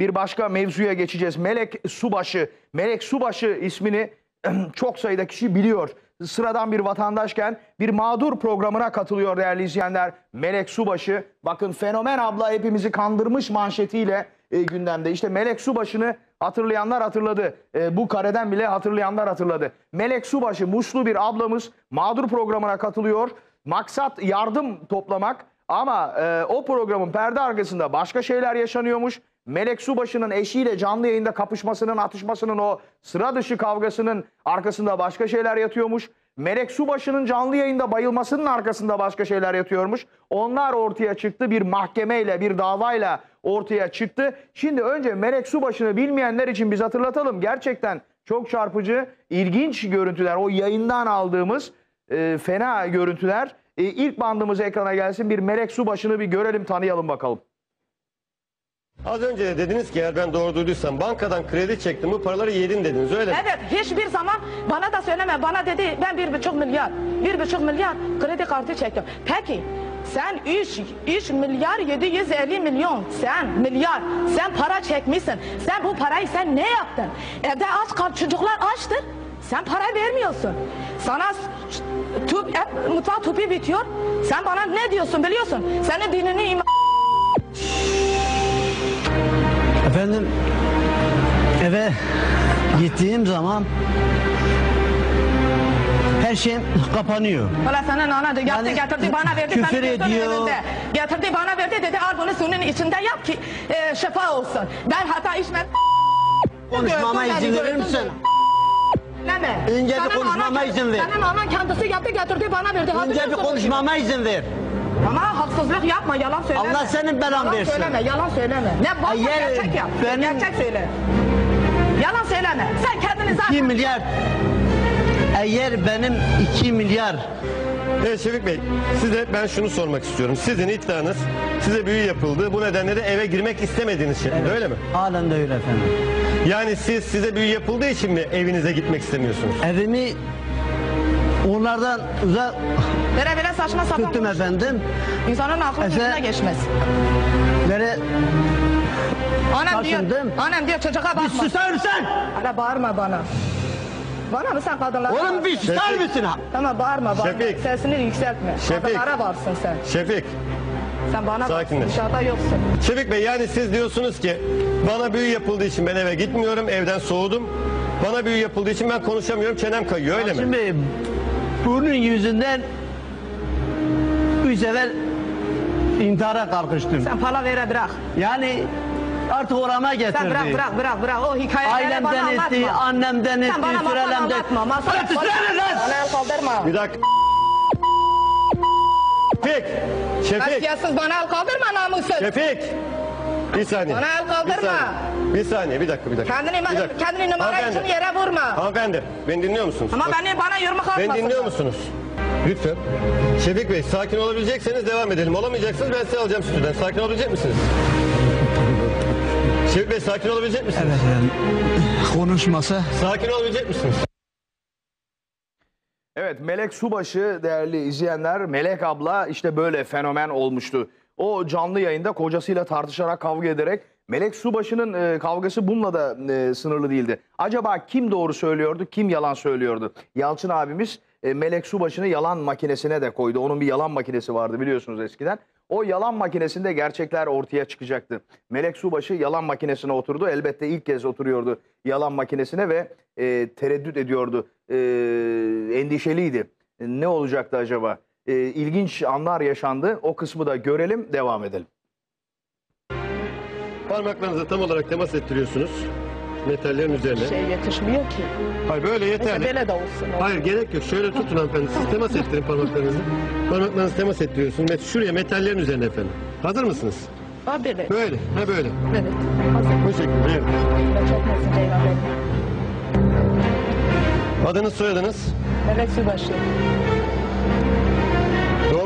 bir başka mevzuya geçeceğiz. Melek Subaşı. Melek Subaşı ismini çok sayıda kişi biliyor. Sıradan bir vatandaşken bir mağdur programına katılıyor değerli izleyenler. Melek Subaşı bakın fenomen abla hepimizi kandırmış manşetiyle e, gündemde. İşte Melek Subaşı'nı hatırlayanlar hatırladı. E, bu kareden bile hatırlayanlar hatırladı. Melek Subaşı Muşlu bir ablamız mağdur programına katılıyor. Maksat yardım toplamak ama e, o programın perde arkasında başka şeyler yaşanıyormuş. Melek Subaşı'nın eşiyle canlı yayında kapışmasının, atışmasının o sıra dışı kavgasının arkasında başka şeyler yatıyormuş. Melek Subaşı'nın canlı yayında bayılmasının arkasında başka şeyler yatıyormuş. Onlar ortaya çıktı bir mahkemeyle, bir davayla ortaya çıktı. Şimdi önce Melek Subaşı'nı bilmeyenler için biz hatırlatalım. Gerçekten çok çarpıcı, ilginç görüntüler. O yayından aldığımız e, fena görüntüler. E, ilk bandımız ekrana gelsin. Bir Melek Subaşı'nı bir görelim, tanıyalım bakalım. Az önce de dediniz ki eğer ben doğru duyduysam bankadan kredi çektim bu paraları yedin dediniz öyle mi? Evet hiçbir zaman bana da söyleme. Bana dedi ben bir buçuk milyar, bir buçuk milyar kredi kartı çektim. Peki sen 3, 3 milyar 750 milyon sen milyar sen para çekmişsin. Sen bu parayı sen ne yaptın? Evde aç kal çocuklar açtır. Sen para vermiyorsun. Sana tüp, mutfak tüpü bitiyor. Sen bana ne diyorsun biliyorsun? Senin dinini iman... Efendim eve gittiğim zaman her şey kapanıyor. Valla senin ana da yaptı Yani getirdi bana verdi. küfür ediyor. önünde. Getirdi bana verdi dedi al bunu suyun içinde yap ki e, şifa olsun. Ben hata içmedim. Konuşmama izin verir misin? Deme. Önce bir konuşmama izin ver. Senin anan kendisi yaptı getirdi bana verdi. Önce bir konuşmama izin ver. Ama haksızlık yapma yalan söyleme. Allah senin belan yalan versin. söyleme yalan söyleme. Ne bak Eğer gerçek yap. benim- Gerçek söyle. Yalan söyleme. Sen kendini 2 zaten... milyar eğer benim 2 milyar Evet Şefik Bey size ben şunu sormak istiyorum. Sizin iddianız size büyü yapıldı bu nedenle de eve girmek istemediğiniz şeklinde öyle mi? halen de öyle efendim. Yani siz size büyü yapıldığı için mi evinize gitmek istemiyorsunuz? Evimi onlardan uzak Vere vere saçma sapan tuttum konuş. efendim. İnsanın aklı Efe- yüzüne geçmez. Böyle Annem diyor, Taşındım. annem diyor çocuğa bakma. bir susar mısın? Hala bağırma bana. Bana mı sen kadınlara Oğlum bir susar Şefik. mısın? ha? Tamam bağırma bana. Şefik. Sesini yükseltme. Şefik. Kadınlara varsın sen. Şefik, Sen bana Sakinleş. varsın. Dışarıda yoksun. Şefik Bey yani siz diyorsunuz ki bana büyü yapıldığı için ben eve gitmiyorum, evden soğudum. Bana büyü yapıldığı için ben konuşamıyorum, çenem kayıyor öyle mi? Şimdi bunun yüzünden üç sefer intihara kalkıştım. Sen para vere bırak. Yani artık orama getirdi. Sen bırak bırak bırak bırak. O hikayeleri bana Ailemden anlatma. etti, annemden etti, Sen bana masal sürelemden. anlatma. Masal! Bana el kaldırma. Bir dakika. Şefik, Şefik, Kasiyatsız bana el kaldırma namussuz. Şefik. Bir saniye. Bana el kaldırma. Bir saniye, bir, saniye, bir dakika, bir dakika. Kendini, Bir dakika. kendini numara Hanımefendi, için yere vurma. Hanımefendi, beni dinliyor musunuz? Ama Bak, beni bana yumruk atmasın. Beni dinliyor musunuz? Lütfen. Şefik Bey, sakin olabilecekseniz devam edelim. Olamayacaksınız ben sizi alacağım stüdyodan. Sakin olabilecek misiniz? Şefik Bey, sakin olabilecek misiniz? Konuşması. Sakin olabilecek misiniz? Evet Melek Subaşı değerli izleyenler Melek abla işte böyle fenomen olmuştu. O canlı yayında kocasıyla tartışarak kavga ederek Melek Subaşı'nın e, kavgası bununla da e, sınırlı değildi. Acaba kim doğru söylüyordu kim yalan söylüyordu? Yalçın abimiz e, Melek Subaşı'nı yalan makinesine de koydu. Onun bir yalan makinesi vardı biliyorsunuz eskiden. O yalan makinesinde gerçekler ortaya çıkacaktı. Melek Subaşı yalan makinesine oturdu. Elbette ilk kez oturuyordu yalan makinesine ve e, tereddüt ediyordu. E, endişeliydi. E, Ne olacaktı acaba? E, ilginç anlar yaşandı. O kısmı da görelim, devam edelim. Parmaklarınızı tam olarak temas ettiriyorsunuz. Metallerin üzerine. Şey yetişmiyor ki. Hayır böyle yeterli. böyle de olsun. Hayır gerek yok. Şöyle tutun hanımefendi. Siz temas ettirin parmaklarınızı. Parmaklarınızı temas ettiriyorsunuz. Met- Şuraya metallerin üzerine efendim. Hazır mısınız? Ha böyle. Böyle. Ha böyle. Evet. Hazır. Bu şekilde. Evet. Ben çekmesin Ceylan beni. Adınız soyadınız. Melek Subaşı.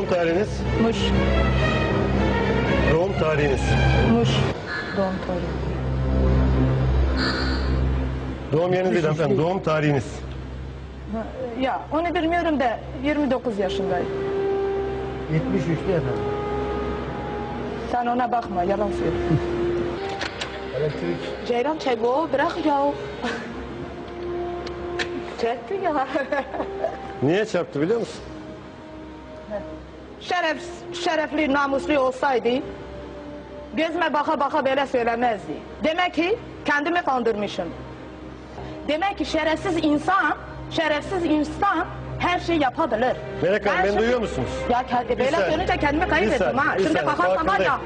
Doğum tarihiniz. Muş. Doğum tarihiniz. Muş. Doğum tarihi. Doğum yeriniz değil hanımefendi. Doğum tarihiniz. Ha, Ya onu bilmiyorum da 29 yaşındayım. 73'lü efendim. Sen ona bakma yalan söyle. Ceylan çek o bırak ya. Çekti ya. Niye çarptı biliyor musun? Şeref, şerefli, namuslu olsaydı gözüme baka baka böyle söylemezdi. Demek ki kendimi kandırmışım. Demek ki şerefsiz insan, şerefsiz insan her şey yapabilir. Melek Hanım, Ben şimdi- duyuyor musunuz? Ya böyle saniye. söyleyince kendimi kaybettim ha. Şimdi saniye, kalkarsam var ya.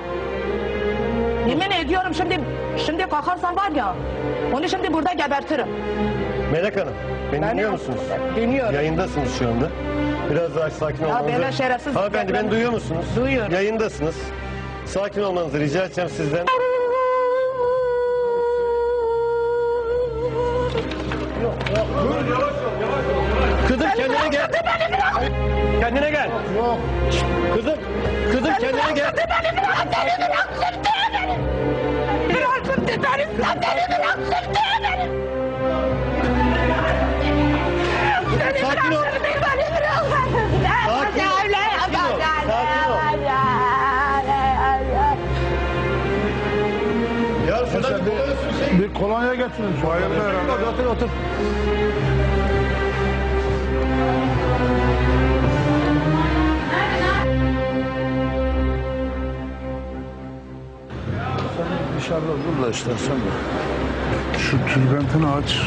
Yemin ediyorum şimdi şimdi kalkarsam var ya. Onu şimdi burada gebertirim. Melek Hanım, beni Ben- dinliyor musunuz? Dinliyorum. Yayındasınız şu anda. Biraz daha sakin olmanızı... böyle şerefsiz Hanımefendi beni duyuyor musunuz? Duyuyorum. Yayındasınız. Sakin olmanızı rica edeceğim sizden. Kızım kendine gel. Kendine gel. Kızım, kızım kendine gel. Bırakın beni, sen beni bırak, sürtün beni. Beni kolonya getirin. Bayıldı herhalde. Otur otur. Dışarıda dur da istersen de. Şu tülbentini aç.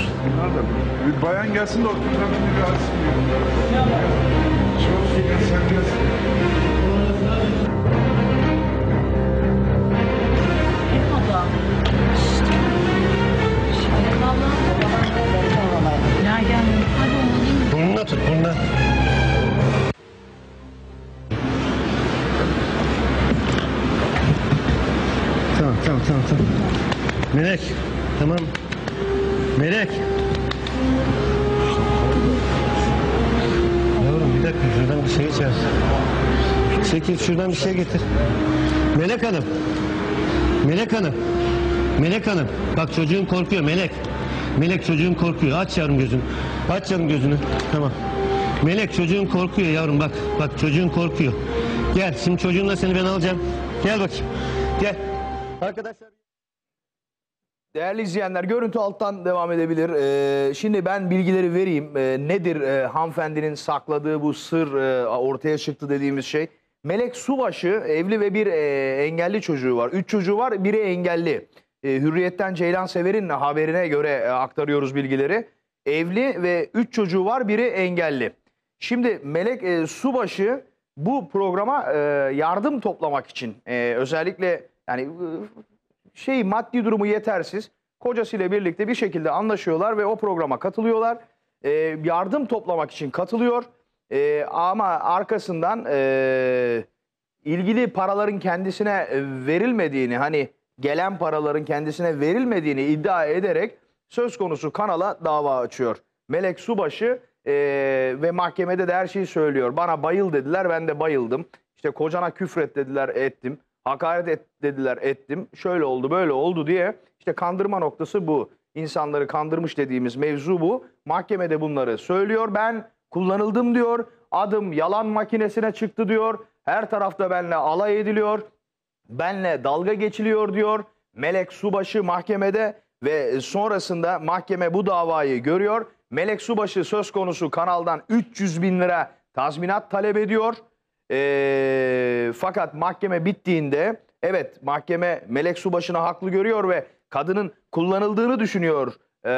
Bir, bir bayan gelsin de o tülbentini bir açsın. Çok iyi, sen gelsin. Melek. Yavrum bir dakika şuradan bir şey içer. Çekil şuradan bir şey getir. Melek Hanım. Melek Hanım. Melek Hanım. Bak çocuğun korkuyor Melek. Melek çocuğun korkuyor. Aç yavrum gözünü. Aç yavrum gözünü. Tamam. Melek çocuğun korkuyor yavrum bak. Bak çocuğun korkuyor. Gel şimdi çocuğunla seni ben alacağım. Gel bakayım. Gel. Arkadaşlar. Değerli izleyenler görüntü alttan devam edebilir. Ee, şimdi ben bilgileri vereyim. Ee, nedir e, hanımefendinin sakladığı bu sır e, ortaya çıktı dediğimiz şey. Melek Subaşı evli ve bir e, engelli çocuğu var. Üç çocuğu var biri engelli. E, Hürriyet'ten Ceylan Sever'in haberine göre e, aktarıyoruz bilgileri. Evli ve üç çocuğu var biri engelli. Şimdi Melek e, Subaşı bu programa e, yardım toplamak için e, özellikle yani e, şey maddi durumu yetersiz. Kocasıyla birlikte bir şekilde anlaşıyorlar ve o programa katılıyorlar. Ee, yardım toplamak için katılıyor. Ee, ama arkasından ee, ilgili paraların kendisine e, verilmediğini hani gelen paraların kendisine verilmediğini iddia ederek söz konusu kanala dava açıyor. Melek Subaşı ee, ve mahkemede de her şeyi söylüyor. Bana bayıl dediler ben de bayıldım. İşte kocana küfret dediler ettim. Hakaret et dediler ettim. Şöyle oldu böyle oldu diye işte kandırma noktası bu. İnsanları kandırmış dediğimiz mevzu bu. Mahkemede bunları söylüyor. Ben kullanıldım diyor. Adım yalan makinesine çıktı diyor. Her tarafta benimle alay ediliyor. Benle dalga geçiliyor diyor. Melek Subaşı mahkemede ve sonrasında mahkeme bu davayı görüyor. Melek Subaşı söz konusu kanaldan 300 bin lira tazminat talep ediyor. Ee, fakat mahkeme bittiğinde evet mahkeme Melek Subaşı'nı haklı görüyor ve kadının kullanıldığını düşünüyor ee,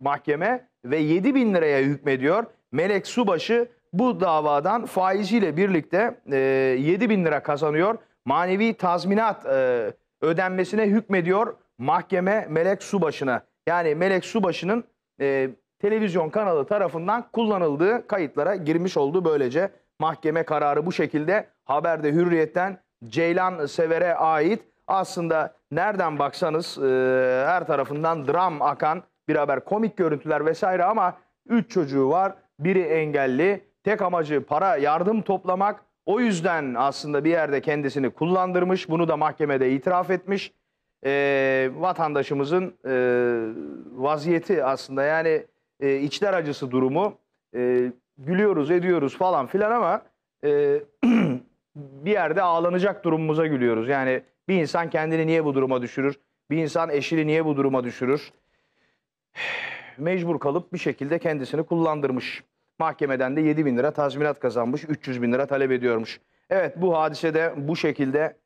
mahkeme ve 7 bin liraya hükmediyor. Melek Subaşı bu davadan faiziyle birlikte e, 7 bin lira kazanıyor. Manevi tazminat e, ödenmesine hükmediyor mahkeme Melek Subaşı'na. Yani Melek Subaşı'nın e, televizyon kanalı tarafından kullanıldığı kayıtlara girmiş oldu. Böylece mahkeme kararı bu şekilde. Haberde hürriyetten Ceylan Sever'e ait. Aslında nereden baksanız e, her tarafından dram akan bir haber. Komik görüntüler vesaire ama 3 çocuğu var. Biri engelli. Tek amacı para yardım toplamak. O yüzden aslında bir yerde kendisini kullandırmış. Bunu da mahkemede itiraf etmiş. E, vatandaşımızın e, vaziyeti aslında yani e, içler acısı durumu. E, gülüyoruz ediyoruz falan filan ama e, bir yerde ağlanacak durumumuza gülüyoruz. Yani bir insan kendini niye bu duruma düşürür? Bir insan eşini niye bu duruma düşürür? Mecbur kalıp bir şekilde kendisini kullandırmış. Mahkemeden de 7 bin lira tazminat kazanmış, 300 bin lira talep ediyormuş. Evet bu hadisede bu şekilde